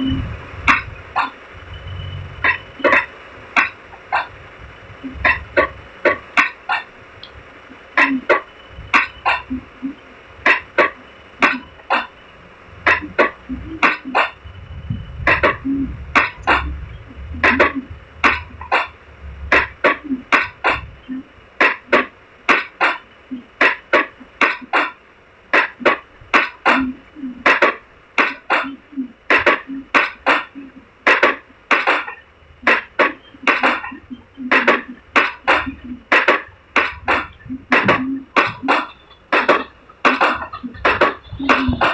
Mm-hmm. Mm-hmm.